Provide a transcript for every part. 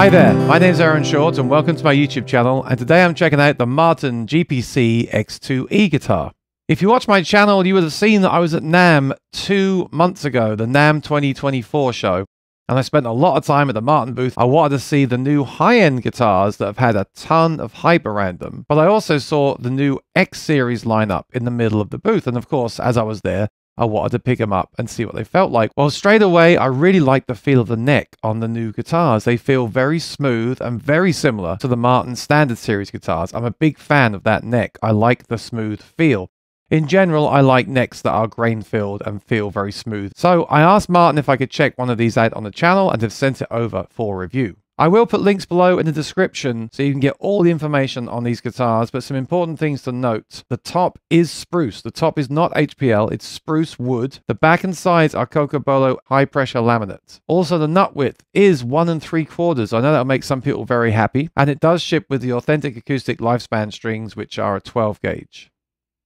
Hi there, my name is Aaron Short and welcome to my YouTube channel and today I'm checking out the Martin GPC X2E guitar. If you watch my channel you would have seen that I was at NAMM two months ago, the NAMM 2024 show, and I spent a lot of time at the Martin booth. I wanted to see the new high-end guitars that have had a ton of hype around them, but I also saw the new X series lineup in the middle of the booth and of course as I was there I wanted to pick them up and see what they felt like. Well, straight away, I really like the feel of the neck on the new guitars. They feel very smooth and very similar to the Martin Standard Series guitars. I'm a big fan of that neck. I like the smooth feel. In general, I like necks that are grain filled and feel very smooth. So I asked Martin if I could check one of these out on the channel and have sent it over for review. I will put links below in the description so you can get all the information on these guitars, but some important things to note. The top is spruce. The top is not HPL, it's spruce wood. The back and sides are Cocobolo high pressure laminate. Also, the nut width is one and three quarters. I know that'll make some people very happy, and it does ship with the authentic acoustic lifespan strings, which are a 12 gauge.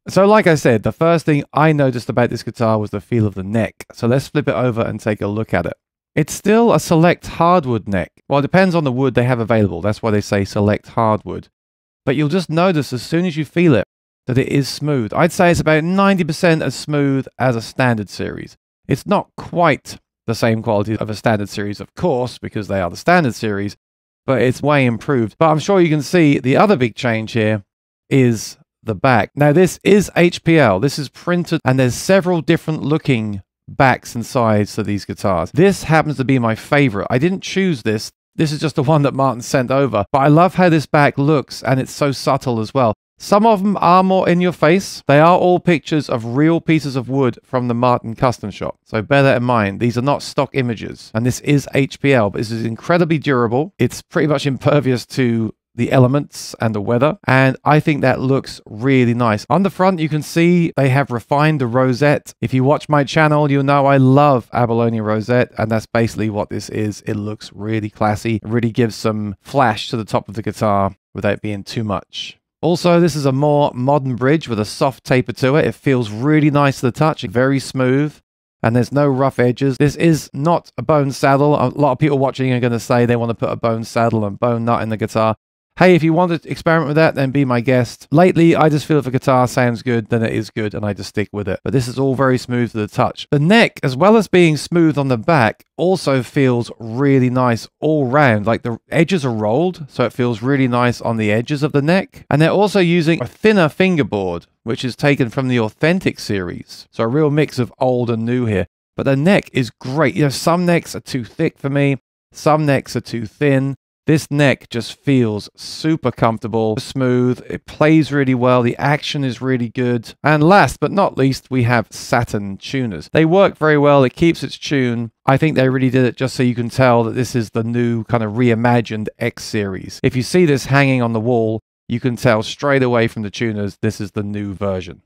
So like I said, the first thing I noticed about this guitar was the feel of the neck. So let's flip it over and take a look at it. It's still a select hardwood neck. Well, it depends on the wood they have available. That's why they say select hardwood. But you'll just notice as soon as you feel it that it is smooth. I'd say it's about 90% as smooth as a standard series. It's not quite the same quality of a standard series, of course, because they are the standard series, but it's way improved. But I'm sure you can see the other big change here is the back. Now, this is HPL. This is printed, and there's several different looking backs and sides to these guitars. This happens to be my favorite. I didn't choose this. This is just the one that Martin sent over. But I love how this back looks and it's so subtle as well. Some of them are more in your face. They are all pictures of real pieces of wood from the Martin custom shop. So bear that in mind. These are not stock images. And this is HPL, but this is incredibly durable. It's pretty much impervious to the elements and the weather. And I think that looks really nice. On the front, you can see they have refined the rosette. If you watch my channel, you'll know I love abalone rosette. And that's basically what this is. It looks really classy. It really gives some flash to the top of the guitar without being too much. Also, this is a more modern bridge with a soft taper to it. It feels really nice to the touch, very smooth and there's no rough edges. This is not a bone saddle. A lot of people watching are going to say they want to put a bone saddle and bone nut in the guitar. Hey, if you want to experiment with that, then be my guest. Lately, I just feel if a guitar sounds good, then it is good, and I just stick with it. But this is all very smooth to the touch. The neck, as well as being smooth on the back, also feels really nice all round. Like the edges are rolled, so it feels really nice on the edges of the neck. And they're also using a thinner fingerboard, which is taken from the Authentic series. So a real mix of old and new here. But the neck is great. You know, some necks are too thick for me. Some necks are too thin. This neck just feels super comfortable, smooth. It plays really well. The action is really good. And last but not least, we have Saturn tuners. They work very well. It keeps its tune. I think they really did it just so you can tell that this is the new kind of reimagined X series. If you see this hanging on the wall, you can tell straight away from the tuners this is the new version.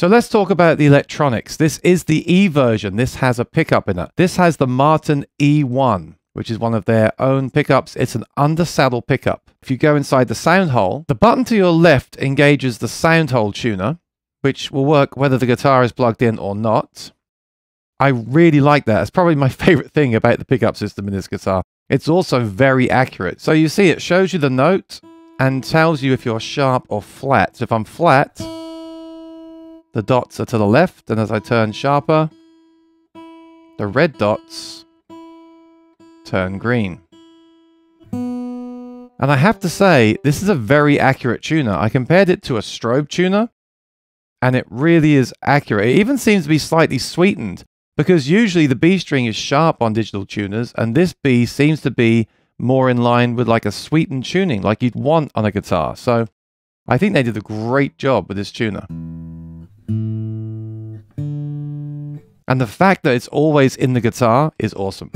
So let's talk about the electronics. This is the E version. This has a pickup in it. This has the Martin E1 which is one of their own pickups. It's an under saddle pickup. If you go inside the sound hole, the button to your left engages the sound hole tuner, which will work whether the guitar is plugged in or not. I really like that. It's probably my favorite thing about the pickup system in this guitar. It's also very accurate. So you see, it shows you the note and tells you if you're sharp or flat. So if I'm flat, the dots are to the left, and as I turn sharper, the red dots turn green. And I have to say, this is a very accurate tuner. I compared it to a strobe tuner, and it really is accurate. It even seems to be slightly sweetened, because usually the B string is sharp on digital tuners, and this B seems to be more in line with like a sweetened tuning, like you'd want on a guitar. So I think they did a great job with this tuner. And the fact that it's always in the guitar is awesome.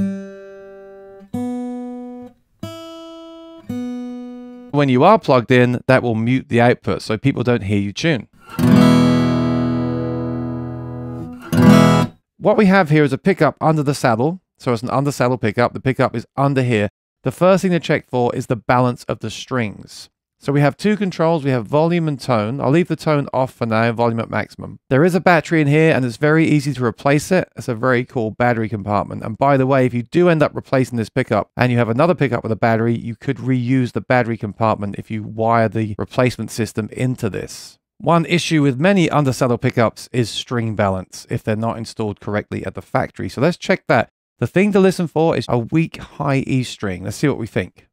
When you are plugged in, that will mute the output so people don't hear you tune. What we have here is a pickup under the saddle. So it's an under saddle pickup. The pickup is under here. The first thing to check for is the balance of the strings. So we have two controls. We have volume and tone. I'll leave the tone off for now, volume at maximum. There is a battery in here and it's very easy to replace it. It's a very cool battery compartment. And by the way, if you do end up replacing this pickup and you have another pickup with a battery, you could reuse the battery compartment if you wire the replacement system into this. One issue with many undersaddle pickups is string balance if they're not installed correctly at the factory. So let's check that. The thing to listen for is a weak high E string. Let's see what we think.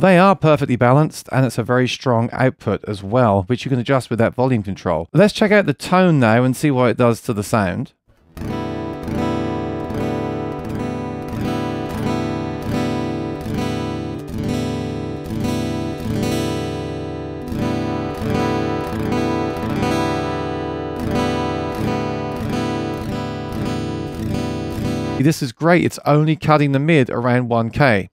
They are perfectly balanced and it's a very strong output as well, which you can adjust with that volume control. Let's check out the tone now and see what it does to the sound. This is great. It's only cutting the mid around 1K.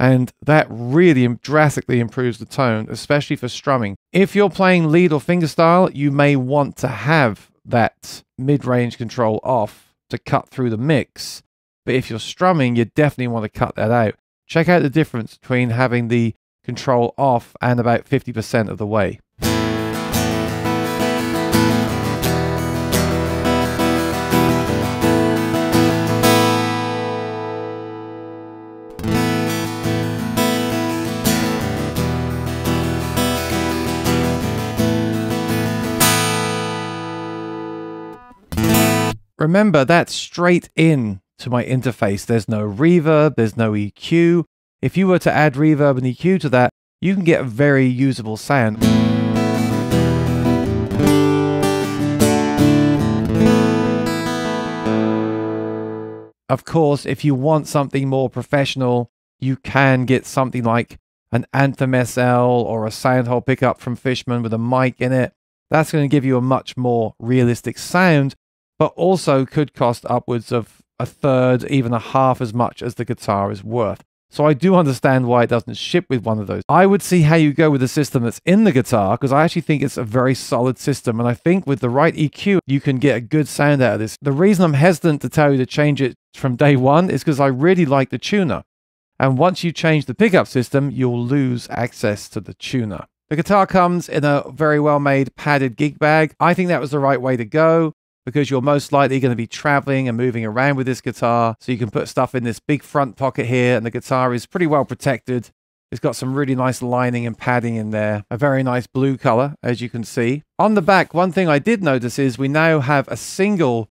And that really drastically improves the tone, especially for strumming. If you're playing lead or fingerstyle, you may want to have that mid range control off to cut through the mix. But if you're strumming, you definitely want to cut that out. Check out the difference between having the control off and about 50% of the way. Remember, that's straight in to my interface. There's no reverb, there's no EQ. If you were to add reverb and EQ to that, you can get a very usable sound. Of course, if you want something more professional, you can get something like an Anthem SL or a Soundhole pickup from Fishman with a mic in it. That's going to give you a much more realistic sound but also could cost upwards of a third, even a half as much as the guitar is worth. So I do understand why it doesn't ship with one of those. I would see how you go with the system that's in the guitar because I actually think it's a very solid system. And I think with the right EQ, you can get a good sound out of this. The reason I'm hesitant to tell you to change it from day one is because I really like the tuner. And once you change the pickup system, you'll lose access to the tuner. The guitar comes in a very well made padded gig bag. I think that was the right way to go because you're most likely going to be traveling and moving around with this guitar. So you can put stuff in this big front pocket here, and the guitar is pretty well protected. It's got some really nice lining and padding in there. A very nice blue color, as you can see. On the back, one thing I did notice is we now have a single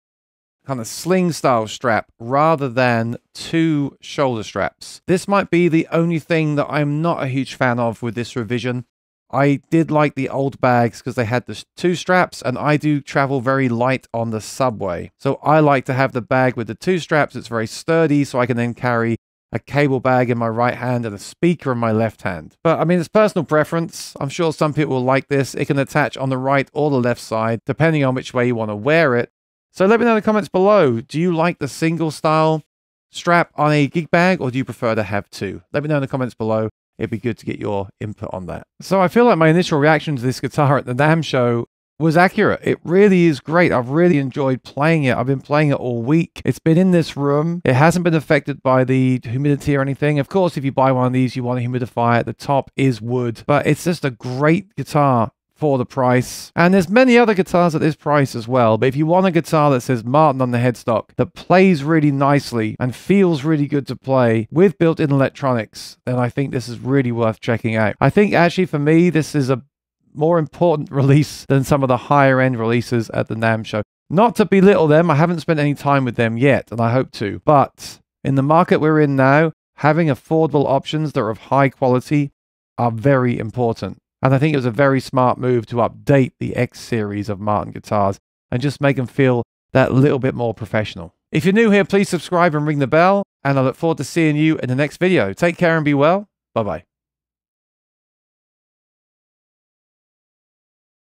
kind of sling style strap rather than two shoulder straps. This might be the only thing that I'm not a huge fan of with this revision. I did like the old bags because they had the two straps, and I do travel very light on the subway. So I like to have the bag with the two straps. It's very sturdy, so I can then carry a cable bag in my right hand and a speaker in my left hand. But I mean, it's personal preference. I'm sure some people will like this. It can attach on the right or the left side, depending on which way you want to wear it. So let me know in the comments below. Do you like the single style strap on a gig bag, or do you prefer to have two? Let me know in the comments below it'd be good to get your input on that. So I feel like my initial reaction to this guitar at the NAMM show was accurate. It really is great. I've really enjoyed playing it. I've been playing it all week. It's been in this room. It hasn't been affected by the humidity or anything. Of course, if you buy one of these, you want to humidify it. The top is wood, but it's just a great guitar for the price. And there's many other guitars at this price as well. But if you want a guitar that says Martin on the headstock, that plays really nicely and feels really good to play with built-in electronics, then I think this is really worth checking out. I think actually for me, this is a more important release than some of the higher end releases at the NAMM show. Not to belittle them, I haven't spent any time with them yet, and I hope to. But in the market we're in now, having affordable options that are of high quality are very important. And I think it was a very smart move to update the X series of Martin guitars and just make them feel that little bit more professional. If you're new here, please subscribe and ring the bell. And I look forward to seeing you in the next video. Take care and be well. Bye bye.